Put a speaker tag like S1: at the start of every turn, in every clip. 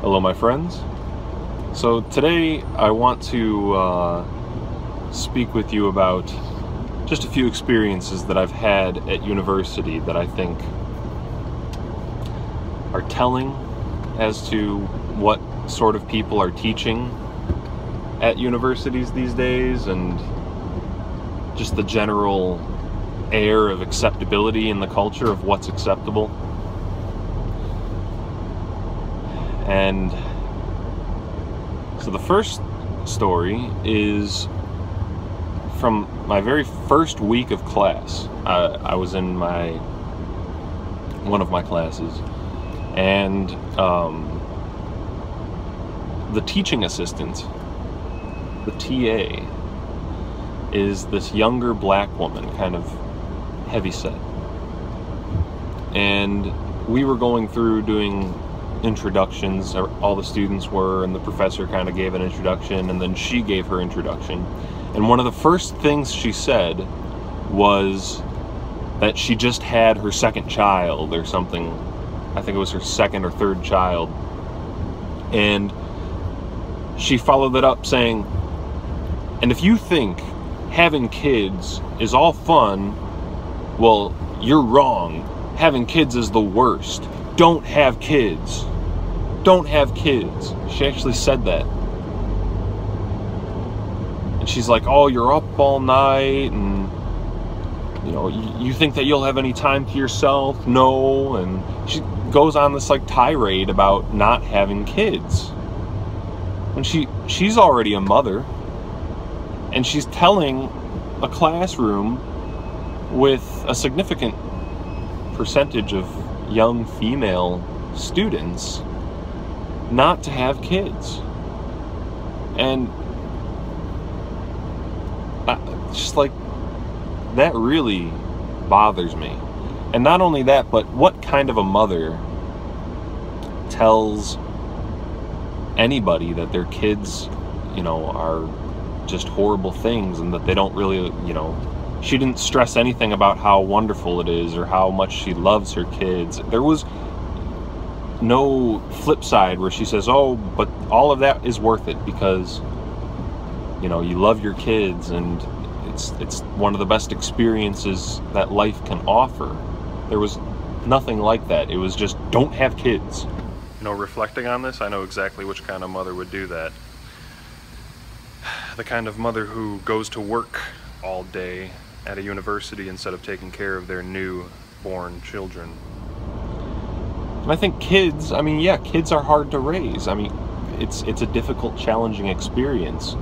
S1: Hello, my friends. So, today I want to uh, speak with you about just a few experiences that I've had at university that I think are telling as to what sort of people are teaching at universities these days and just the general air of acceptability in the culture of what's acceptable. And so the first story is from my very first week of class. Uh, I was in my one of my classes, and um, the teaching assistant, the TA, is this younger black woman, kind of heavy set. And we were going through doing introductions, all the students were, and the professor kind of gave an introduction, and then she gave her introduction. And one of the first things she said was that she just had her second child or something. I think it was her second or third child. And she followed it up saying, and if you think having kids is all fun, well, you're wrong. Having kids is the worst. Don't have kids. Don't have kids. She actually said that. And she's like, oh, you're up all night and you know, you, you think that you'll have any time to yourself? No. And she goes on this like tirade about not having kids. When she she's already a mother and she's telling a classroom with a significant percentage of young female students not to have kids. And just like that really bothers me. And not only that, but what kind of a mother tells anybody that their kids, you know, are just horrible things and that they don't really, you know, she didn't stress anything about how wonderful it is or how much she loves her kids. There was no flip side where she says, "Oh, but all of that is worth it because you know, you love your kids and it's it's one of the best experiences that life can offer." There was nothing like that. It was just don't have kids. You know, reflecting on this, I know exactly which kind of mother would do that. The kind of mother who goes to work all day at a university instead of taking care of their new born children. And I think kids, I mean, yeah, kids are hard to raise. I mean, it's it's a difficult, challenging experience.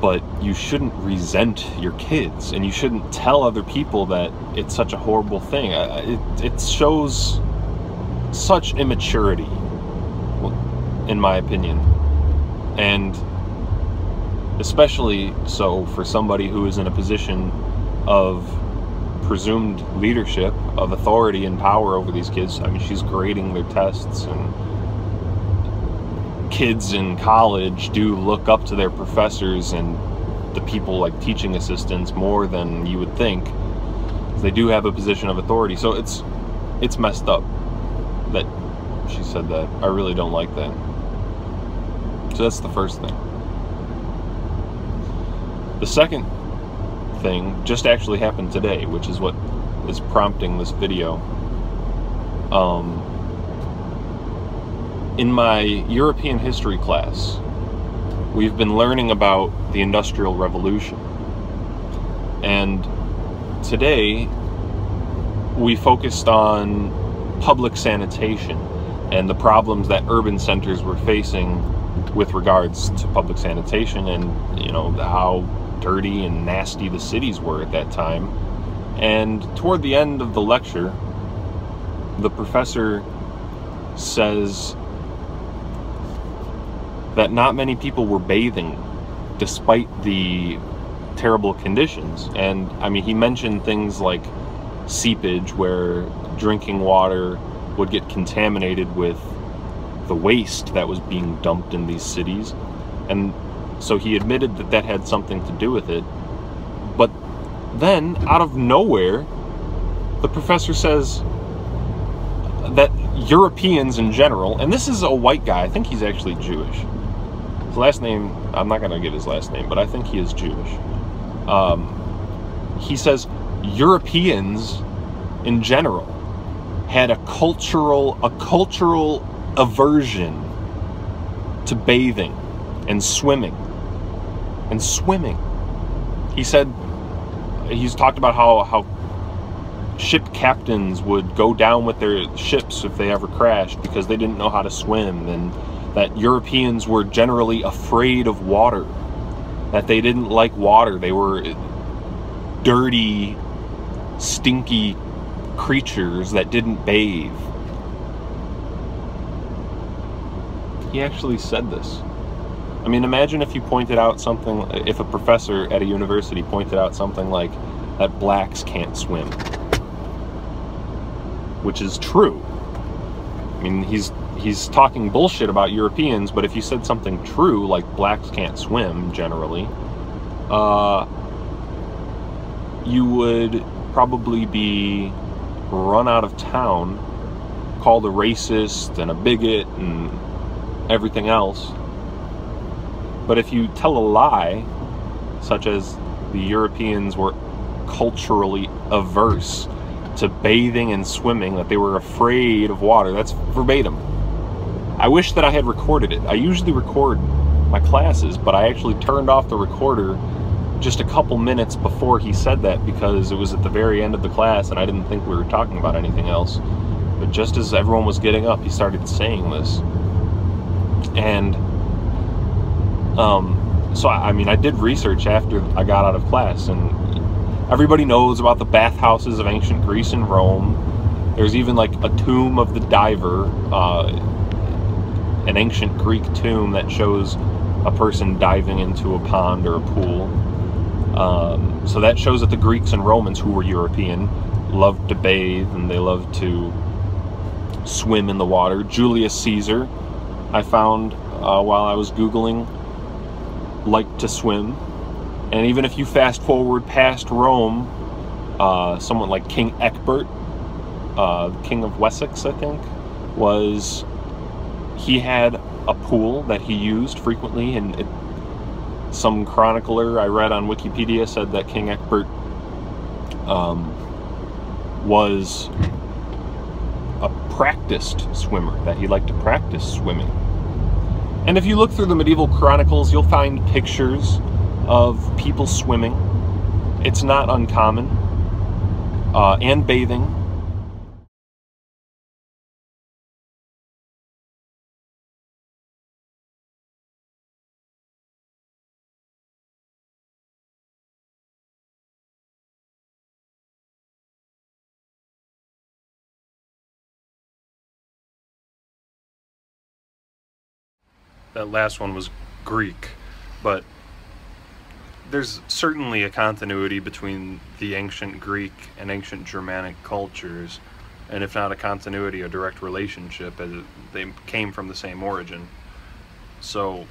S1: But you shouldn't resent your kids, and you shouldn't tell other people that it's such a horrible thing. It, it shows such immaturity, in my opinion. And especially so for somebody who is in a position of presumed leadership, of authority and power over these kids. I mean, she's grading their tests, and kids in college do look up to their professors and the people like teaching assistants more than you would think. They do have a position of authority, so it's it's messed up that she said that. I really don't like that. So that's the first thing. The second thing just actually happened today, which is what is prompting this video. Um, in my European history class, we've been learning about the Industrial Revolution. And today, we focused on public sanitation and the problems that urban centers were facing with regards to public sanitation and, you know, how dirty and nasty the cities were at that time. And toward the end of the lecture, the professor says that not many people were bathing despite the terrible conditions. And I mean, he mentioned things like seepage, where drinking water would get contaminated with the waste that was being dumped in these cities. And so he admitted that that had something to do with it. But then, out of nowhere, the professor says, that Europeans in general, and this is a white guy, I think he's actually Jewish. His last name, I'm not going to give his last name, but I think he is Jewish. Um, he says Europeans in general had a cultural a cultural aversion to bathing and swimming and swimming. He said he's talked about how how ship captains would go down with their ships if they ever crashed because they didn't know how to swim and that Europeans were generally afraid of water that they didn't like water. They were dirty stinky creatures that didn't bathe. He actually said this I mean imagine if you pointed out something if a professor at a university pointed out something like that blacks can't swim which is true. I mean, he's he's talking bullshit about Europeans, but if you said something true, like blacks can't swim generally, uh, you would probably be run out of town, called a racist and a bigot and everything else. But if you tell a lie, such as the Europeans were culturally averse to bathing and swimming, that they were afraid of water. That's verbatim. I wish that I had recorded it. I usually record my classes, but I actually turned off the recorder just a couple minutes before he said that because it was at the very end of the class and I didn't think we were talking about anything else. But just as everyone was getting up, he started saying this. And um, so, I mean, I did research after I got out of class and Everybody knows about the bathhouses of ancient Greece and Rome. There's even like a tomb of the diver, uh, an ancient Greek tomb that shows a person diving into a pond or a pool. Um, so that shows that the Greeks and Romans, who were European, loved to bathe and they loved to swim in the water. Julius Caesar, I found uh, while I was Googling, liked to swim. And even if you fast forward past Rome, uh, someone like King Ecbert, uh, King of Wessex, I think, was he had a pool that he used frequently, and it, some chronicler I read on Wikipedia said that King Ecbert um, was a practiced swimmer, that he liked to practice swimming. And if you look through the medieval chronicles, you'll find pictures of people swimming. It's not uncommon. Uh, and bathing. That last one was Greek, but there's certainly a continuity between the ancient Greek and ancient Germanic cultures, and if not a continuity, a direct relationship, as they came from the same origin. So,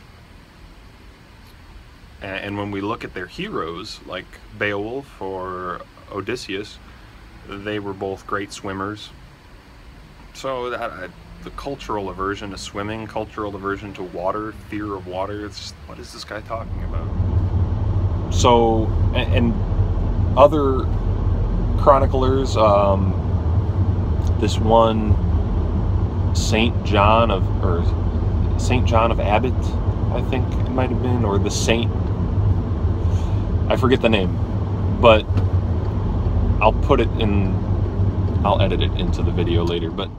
S1: and when we look at their heroes, like Beowulf or Odysseus, they were both great swimmers. So that the cultural aversion to swimming, cultural aversion to water, fear of water. It's just, what is this guy talking about? so and, and other chroniclers um, this one saint john of or saint john of abbott i think it might have been or the saint i forget the name but i'll put it in i'll edit it into the video later but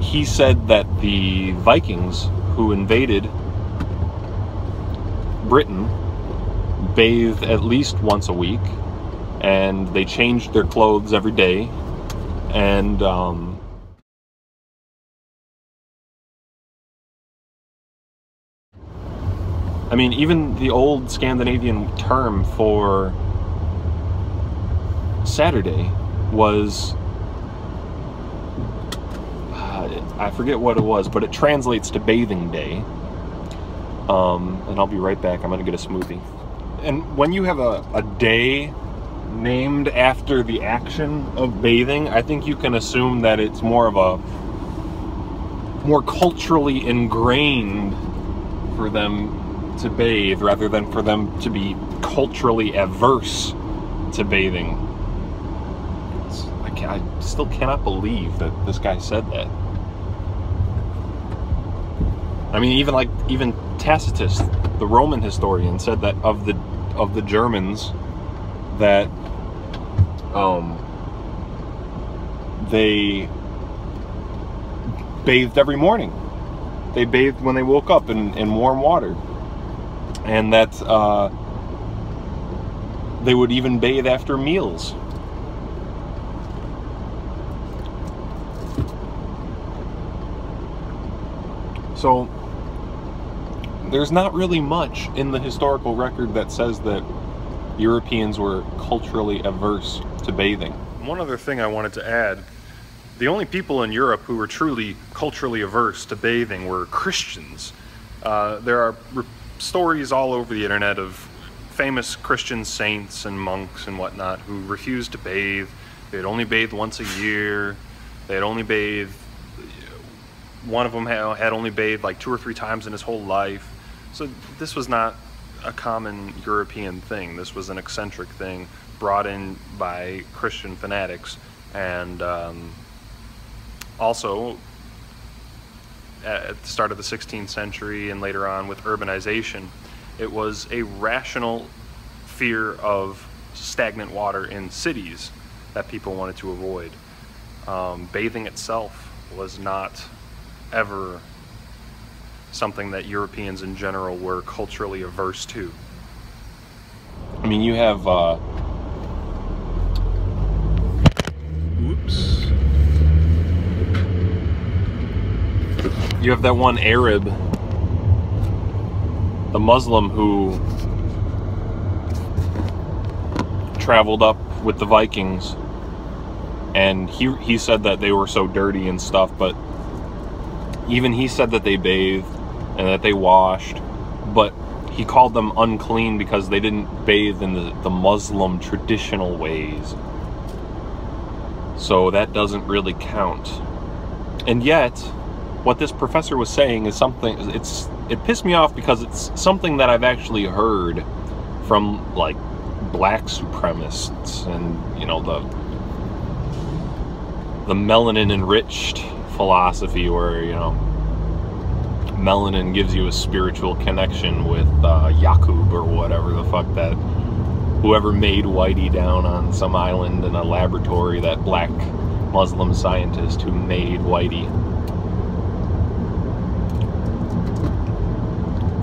S1: he said that the Vikings who invaded Britain bathed at least once a week and they changed their clothes every day and um, I mean even the old Scandinavian term for Saturday was I forget what it was, but it translates to bathing day. Um, and I'll be right back. I'm going to get a smoothie. and when you have a, a day named after the action of bathing, I think you can assume that it's more of a more culturally ingrained for them to bathe rather than for them to be culturally averse to bathing. I, I still cannot believe that this guy said that. I mean, even like even Tacitus, the Roman historian, said that of the of the Germans that um, they bathed every morning. They bathed when they woke up in, in warm water, and that uh, they would even bathe after meals. So there's not really much in the historical record that says that Europeans were culturally averse to bathing. One other thing I wanted to add the only people in Europe who were truly culturally averse to bathing were Christians. Uh, there are stories all over the internet of famous Christian saints and monks and whatnot who refused to bathe. They'd only bathe once a year. They'd only bathe. One of them had only bathed like two or three times in his whole life. So this was not a common European thing. This was an eccentric thing brought in by Christian fanatics, and um, also at the start of the 16th century and later on with urbanization, it was a rational fear of stagnant water in cities that people wanted to avoid. Um, bathing itself was not ever something that Europeans in general were culturally averse to. I mean, you have. Uh, oops. You have that one Arab, the Muslim who traveled up with the Vikings, and he he said that they were so dirty and stuff, but even he said that they bathed and that they washed, but he called them unclean because they didn't bathe in the, the Muslim traditional ways. So that doesn't really count. And yet, what this professor was saying is something it's it pissed me off because it's something that I've actually heard from like black supremacists and you know the the melanin enriched philosophy where you know melanin gives you a spiritual connection with uh, Yakub or whatever the fuck that whoever made Whitey down on some island in a laboratory, that black Muslim scientist who made Whitey.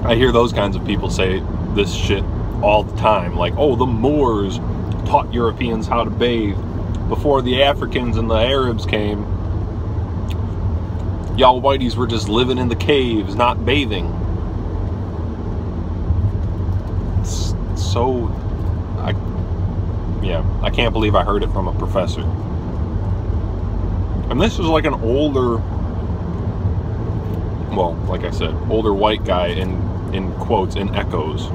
S1: I hear those kinds of people say this shit all the time. Like, oh, the Moors taught Europeans how to bathe before the Africans and the Arabs came y'all whiteys were just living in the caves, not bathing. It's so, I, yeah, I can't believe I heard it from a professor. And this was like an older, well, like I said, older white guy in in quotes in echoes.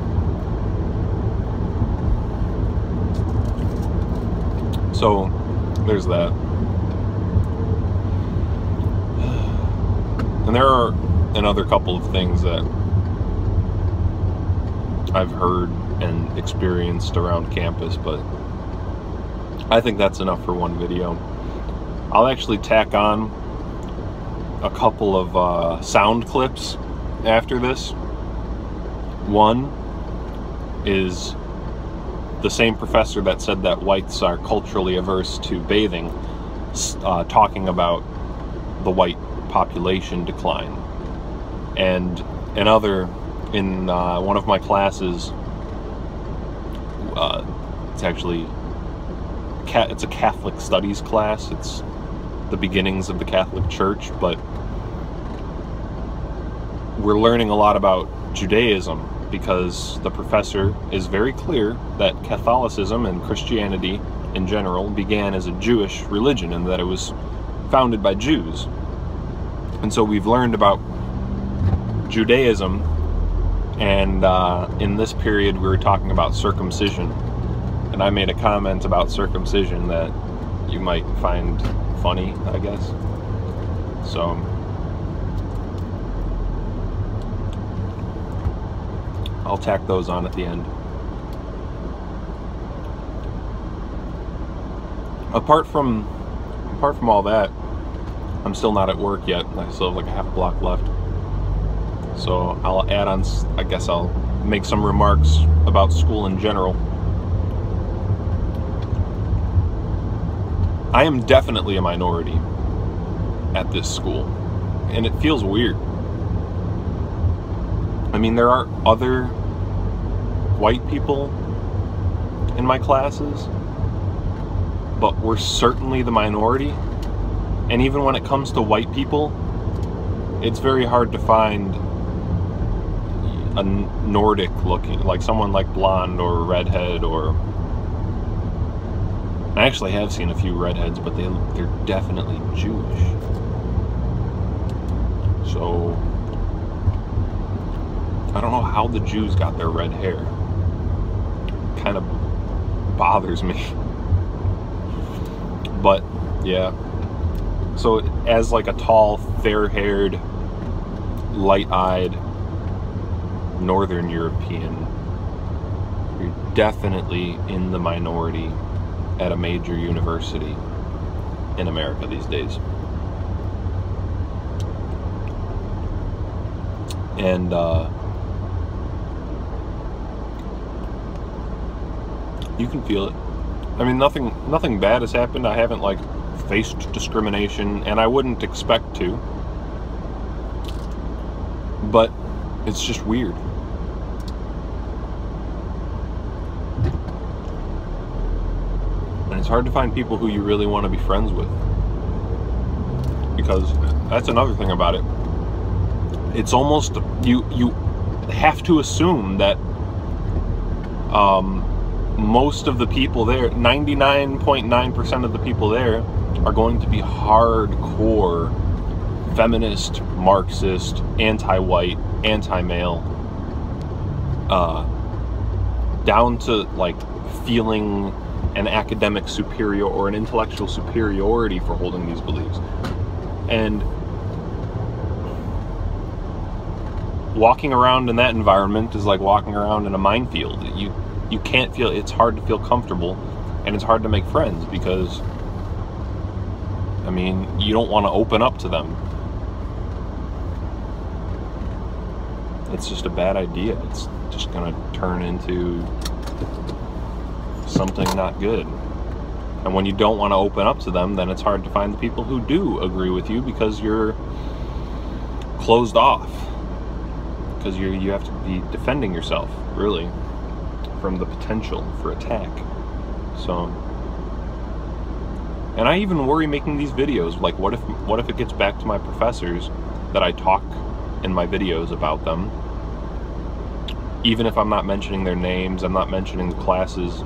S1: So, there's that. And there are another couple of things that I've heard and experienced around campus, but I think that's enough for one video. I'll actually tack on a couple of uh, sound clips after this. One is the same professor that said that whites are culturally averse to bathing, uh, talking about the white population decline. And another, in uh, one of my classes, uh, it's actually it's a Catholic studies class. It's the beginnings of the Catholic Church, but we're learning a lot about Judaism because the professor is very clear that Catholicism and Christianity in general began as a Jewish religion and that it was founded by Jews. And so we've learned about Judaism And uh, in this period, we were talking about circumcision. And I made a comment about circumcision that you might find funny, I guess. So. I'll tack those on at the end. Apart from apart from all that, I'm still not at work yet. I still have like a half a block left. So I'll add on, I guess I'll make some remarks about school in general. I am definitely a minority at this school, and it feels weird. I mean, there are other white people in my classes, but we're certainly the minority. And even when it comes to white people, it's very hard to find a Nordic looking, like someone like blonde or redhead or. I actually have seen a few redheads, but they they're definitely Jewish. So I don't know how the Jews got their red hair. Kind of bothers me. But yeah. So as like a tall, fair-haired, light-eyed northern European, you're definitely in the minority at a major university in America these days. And uh, you can feel it. I mean, nothing nothing bad has happened. I haven't like faced discrimination, and I wouldn't expect to. But it's just weird. And it's hard to find people who you really want to be friends with. Because that's another thing about it. It's almost you you have to assume that um, most of the people there, 99.9% of the people there, are going to be hardcore feminist, Marxist, anti white, anti male, uh, down to like feeling an academic superior or an intellectual superiority for holding these beliefs. And walking around in that environment is like walking around in a minefield. You you can't feel it's hard to feel comfortable and it's hard to make friends because I mean, you don't want to open up to them. It's just a bad idea. It's just going to turn into something not good. And when you don't want to open up to them, then it's hard to find the people who do agree with you because you're closed off. Because you you have to be defending yourself, really, from the potential for attack. So, and I even worry making these videos. Like, what if what if it gets back to my professors that I talk in my videos about them? Even if I'm not mentioning their names, I'm not mentioning the classes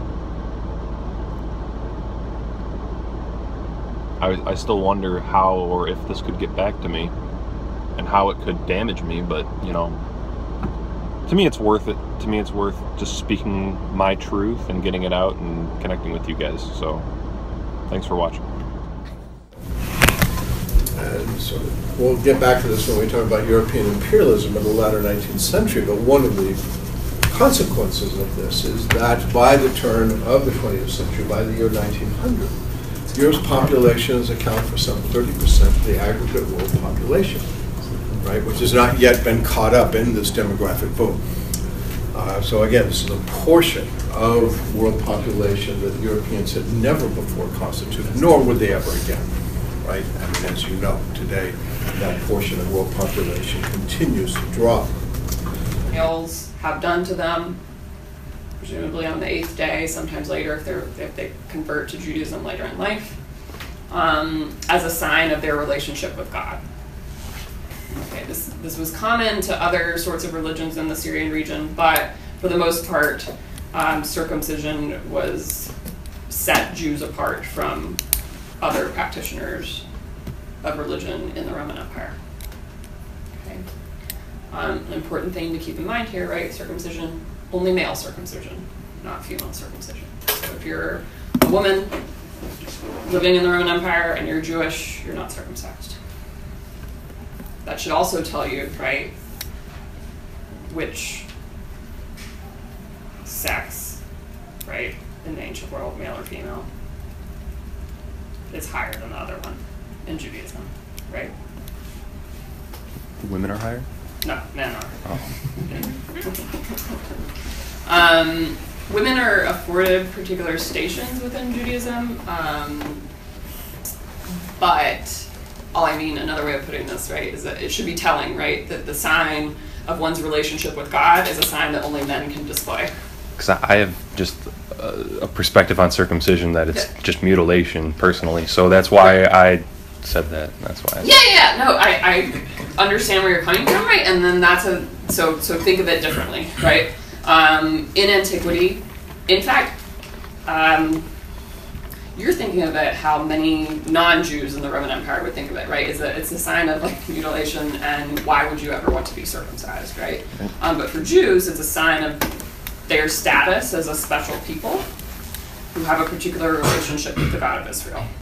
S1: I, I still wonder how or if this could get back to me and how it could damage me, but you know, to me it's worth it. To me it's worth just speaking my truth and getting it out and connecting with you guys. So thanks for watching.
S2: And so we'll get back to this when we talk about European imperialism in the latter 19th century, but one of the consequences of this is that by the turn of the 20th century, by the year 1900, Europe's populations account for some 30% of the aggregate world population, right, which has not yet been caught up in this demographic boom. Uh, so again, this is a portion of world population that Europeans had never before constituted, nor would they ever again, right? I mean, as you know, today, that portion of world population continues to drop.
S3: Males have done to them presumably on the eighth day, sometimes later if, they're, if they convert to Judaism later in life, um, as a sign of their relationship with God. Okay, this, this was common to other sorts of religions in the Syrian region, but for the most part, um, circumcision was set Jews apart from other practitioners of religion in the Roman Empire. Okay. Um, an important thing to keep in mind here, right? Circumcision, only male circumcision, not female circumcision. So if you're a woman living in the Roman Empire and you're Jewish, you're not circumcised. That should also tell you, right, which sex, right, in the ancient world, male or female, is higher than the other one in Judaism, right?
S4: Women are higher?
S3: No, men are.
S4: Oh.
S3: Um, women are afforded particular stations within Judaism, um, but all I mean, another way of putting this, right, is that it should be telling, right, that the sign of one's relationship with God is a sign that only men can display.
S4: Because I have just a, perspective on circumcision that it's
S3: Yeah.
S4: just mutilation personally. So that's why I said that. That's why. I
S3: Yeah, yeah, yeah. no, I, I understand where you're coming from, right? And then that's a so so think of it differently, right? Um, in antiquity, in fact, um, you're thinking of it how many non-Jews in the Roman Empire would think of it, right? Is that it's a sign of like mutilation, and why would you ever want to be circumcised, right? Um, but for Jews, it's a sign of their status as a special people who have a particular relationship with the God of Israel.